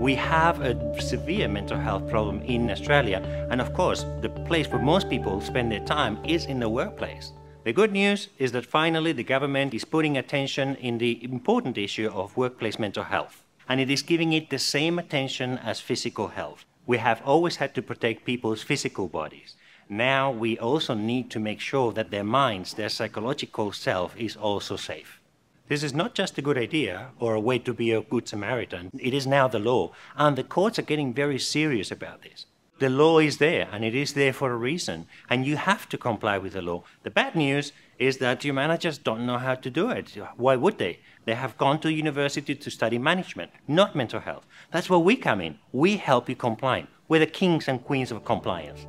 We have a severe mental health problem in Australia, and of course, the place where most people spend their time is in the workplace. The good news is that finally the government is putting attention in the important issue of workplace mental health, and it is giving it the same attention as physical health. We have always had to protect people's physical bodies. Now we also need to make sure that their minds, their psychological self is also safe. This is not just a good idea or a way to be a good Samaritan. It is now the law. And the courts are getting very serious about this. The law is there and it is there for a reason. And you have to comply with the law. The bad news is that your managers don't know how to do it. Why would they? They have gone to university to study management, not mental health. That's where we come in. We help you comply. We're the kings and queens of compliance.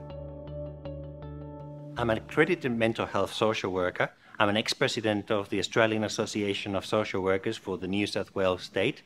I'm an accredited mental health social worker. I'm an ex-president of the Australian Association of Social Workers for the New South Wales state.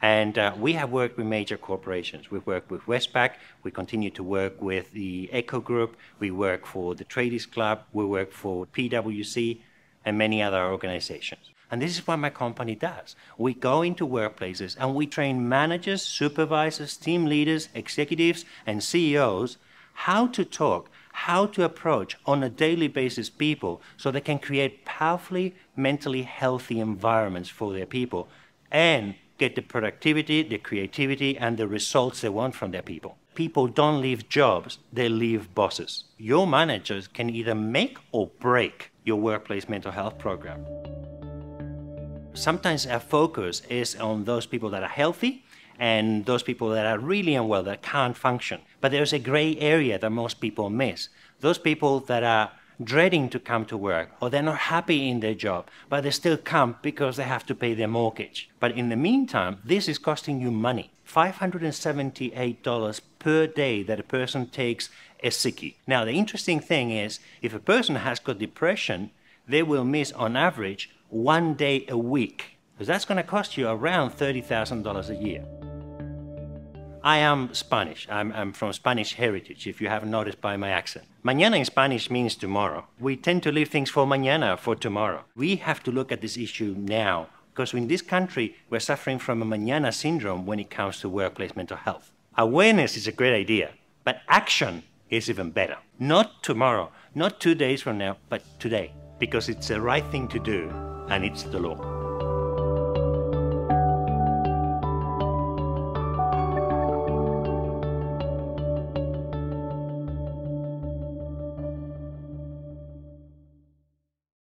And uh, we have worked with major corporations. We've worked with Westpac. We continue to work with the Echo Group. We work for the Tradies Club. We work for PwC and many other organizations. And this is what my company does. We go into workplaces and we train managers, supervisors, team leaders, executives, and CEOs how to talk, how to approach on a daily basis people so they can create powerfully mentally healthy environments for their people and get the productivity, the creativity, and the results they want from their people. People don't leave jobs, they leave bosses. Your managers can either make or break your workplace mental health program. Sometimes our focus is on those people that are healthy and those people that are really unwell, that can't function. But there's a gray area that most people miss. Those people that are dreading to come to work or they're not happy in their job, but they still come because they have to pay their mortgage. But in the meantime, this is costing you money. $578 per day that a person takes a sickie. Now, the interesting thing is if a person has got depression, they will miss on average one day a week. Because that's going to cost you around $30,000 a year. I am Spanish. I'm, I'm, from Spanish heritage, if you haven't noticed by my accent. Mañana in Spanish means tomorrow. We tend to leave things for mañana, for tomorrow. We have to look at this issue now, because in this country, we're suffering from a mañana syndrome when it comes to workplace mental health. Awareness is a great idea, but action is even better. Not tomorrow, not two days from now, but today, because it's the right thing to do, and it's the law.